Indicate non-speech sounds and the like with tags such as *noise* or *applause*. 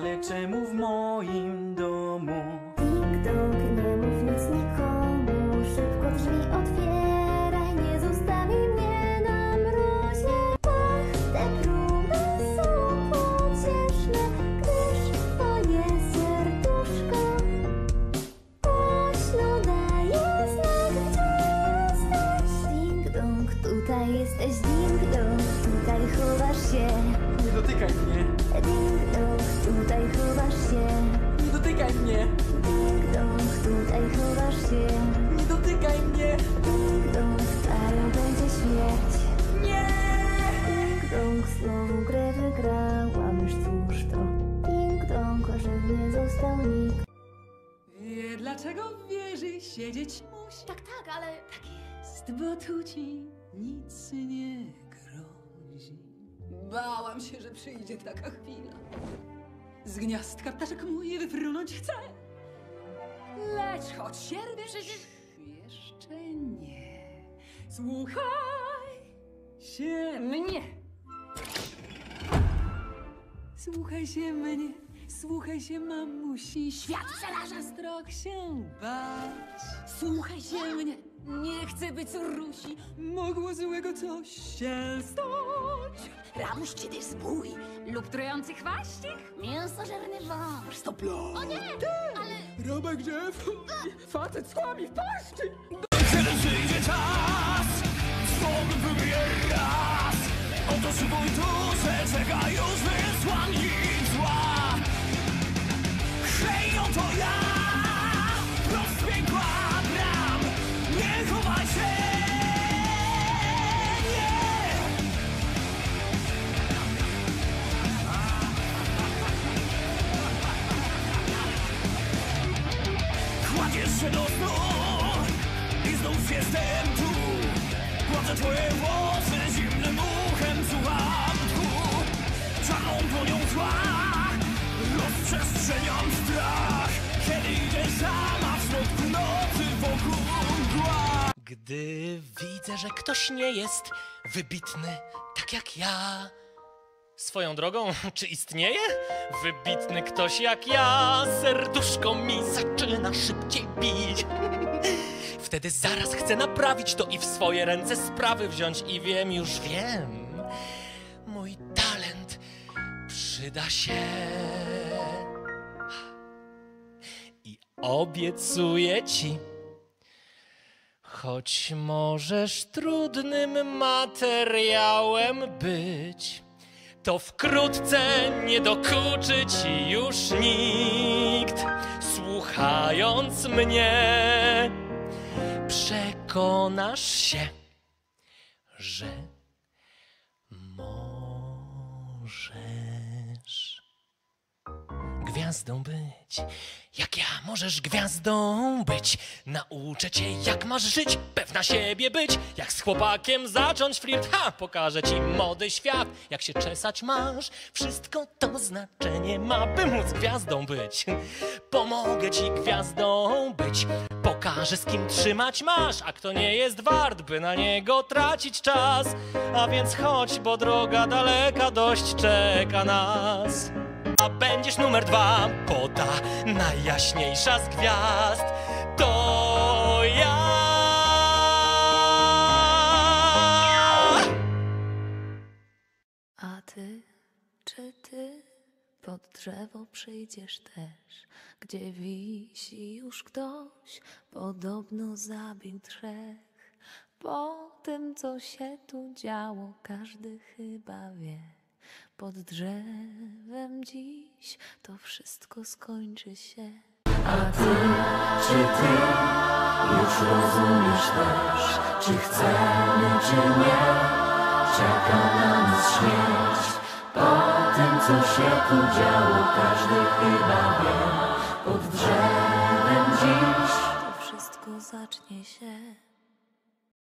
ale czemu w moim domu? Tik-tok, nie mów nic nikomu, szybko drzwi otwieraj, nie zostawij mnie na mrozie. Ach, te próby są pocieszne, gdyż twoje serduszko głośno daje znak, gdzie jesteś. Ding-dong, tutaj jesteś ding-dong, tutaj chowasz się. Nie dotykaj mnie. Dotykaj mnie, Ding dong, tutaj chowasz się. nie dotykaj mnie. Nie! Dong, znowu grę wygrałam, już cóż to? Ding dong, nie został nikt. Wie dlaczego w wieży siedzieć musi? Tak, tak, ale tak jest. Bo tu ci nic nie grozi. Bałam się, że przyjdzie taka chwila. Z gniazdka ptaszek mój wyfrunąć chce. Lecz choć sierwie przecież jeszcze nie. Słuchaj się mnie. Słuchaj się mnie, słuchaj się mamusi. Świat przeraża, strach się bać. Słuchaj się mnie, nie chcę być Rusi. Mogło złego coś się stać. Rabuś czy też zbój lub trujący chwaścik? Mięsożerny wąż. Stop O nie! Ale Robek drzew, facet z kłami w paszczy. Kiedy przyjdzie czas, swobód wybije raz Oto szybuj tu, że czeka już Gładzę twoje włosy zimnym uchem Słucham tchu Czarną dłonią zła Rozprzestrzeniam strach Kiedy idziesz sama w środku nocy wokół mgła Gdy widzę, że ktoś nie jest wybitny tak jak ja. Swoją drogą, *laughs* czy istnieje wybitny ktoś jak ja? Serduszko mi zaczyna szybciej bić. *laughs* Wtedy zaraz chcę naprawić to i w swoje ręce sprawy wziąć i wiem, już wiem. Mój talent przyda się. I obiecuję ci, Choć możesz trudnym materiałem być, to wkrótce nie dokuczy ci już nikt. Słuchając mnie, przekonasz się, że możesz gwiazdą być. Jak ja możesz gwiazdą być? Nauczę cię, jak masz żyć, pewna siebie być. Jak z chłopakiem zacząć flirt, ha! Pokażę ci młody świat, jak się czesać masz. Wszystko to znaczenie ma, by móc gwiazdą być. Pomogę ci gwiazdą być. Pokażę, z kim trzymać masz, a kto nie jest wart, by na niego tracić czas. A więc chodź, bo droga daleka dość czeka nas. A będziesz numer dwa, bo ta najjaśniejsza z gwiazd to ja. A ty, czy ty pod drzewo przyjdziesz też, gdzie wisi już ktoś, podobno zabił trzech. Po tym, co się tu działo, każdy chyba wie. Pod drzewem dziś to wszystko skończy się. A ty, czy ty już rozumiesz też, czy chcemy, czy nie? Czeka na nas śmierć. Po tym, co się tu działo, każdy chyba wie. Pod drzewem dziś to wszystko zacznie się.